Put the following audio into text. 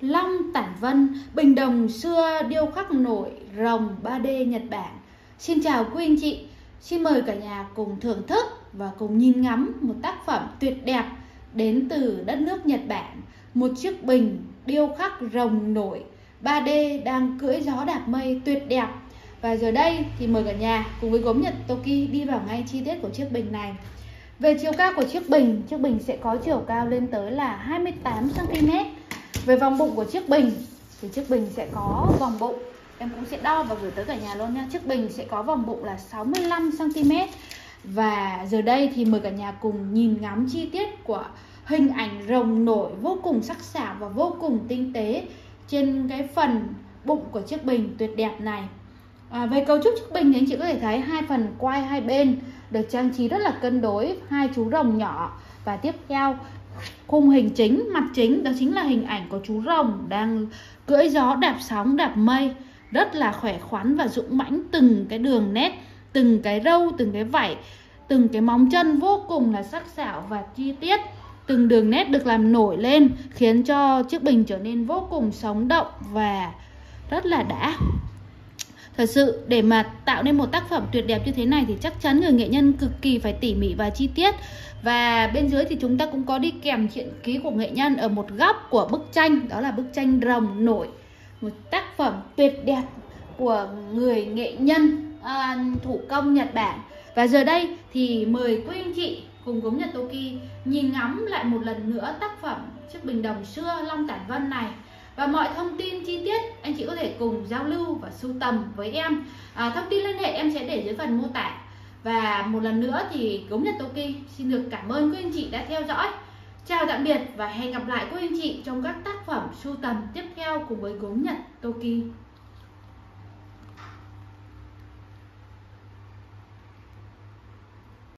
Long Tản Vân, Bình Đồng xưa điêu khắc nổi rồng 3D Nhật Bản. Xin chào quý anh chị, xin mời cả nhà cùng thưởng thức và cùng nhìn ngắm một tác phẩm tuyệt đẹp đến từ đất nước Nhật Bản. Một chiếc bình điêu khắc rồng nổi 3D đang cưỡi gió đạp mây tuyệt đẹp. Và giờ đây thì mời cả nhà cùng với gốm Nhật Toki đi vào ngay chi tiết của chiếc bình này. Về chiều cao của chiếc bình, chiếc bình sẽ có chiều cao lên tới là 28 cm về vòng bụng của chiếc bình thì chiếc bình sẽ có vòng bụng. Em cũng sẽ đo và gửi tới cả nhà luôn nha. Chiếc bình sẽ có vòng bụng là 65 cm và giờ đây thì mời cả nhà cùng nhìn ngắm chi tiết của hình ảnh rồng nổi vô cùng sắc sảo và vô cùng tinh tế trên cái phần bụng của chiếc bình tuyệt đẹp này. À, về cấu trúc chiếc bình thì anh chị có thể thấy hai phần quai hai bên được trang trí rất là cân đối hai chú rồng nhỏ và tiếp theo, khung hình chính, mặt chính, đó chính là hình ảnh của chú rồng đang cưỡi gió đạp sóng, đạp mây. Rất là khỏe khoắn và dũng mãnh, từng cái đường nét, từng cái râu, từng cái vảy, từng cái móng chân vô cùng là sắc sảo và chi tiết. Từng đường nét được làm nổi lên, khiến cho chiếc bình trở nên vô cùng sống động và rất là đã. Thật sự để mà tạo nên một tác phẩm tuyệt đẹp như thế này thì chắc chắn người nghệ nhân cực kỳ phải tỉ mỉ và chi tiết. Và bên dưới thì chúng ta cũng có đi kèm truyện ký của nghệ nhân ở một góc của bức tranh Đó là bức tranh rồng nổi. Một tác phẩm tuyệt đẹp của người nghệ nhân à, thủ công Nhật Bản. Và giờ đây thì mời quý anh chị cùng gốm Nhật Toki nhìn ngắm lại một lần nữa tác phẩm chiếc bình đồng xưa Long Tản Vân này và mọi thông tin chi tiết anh chị có thể cùng giao lưu và sưu tầm với em. À, thông tin liên hệ em sẽ để dưới phần mô tả. Và một lần nữa thì gốm nhật toki xin được cảm ơn quý anh chị đã theo dõi. Chào tạm biệt và hẹn gặp lại quý anh chị trong các tác phẩm sưu tầm tiếp theo cùng với gốm nhật toki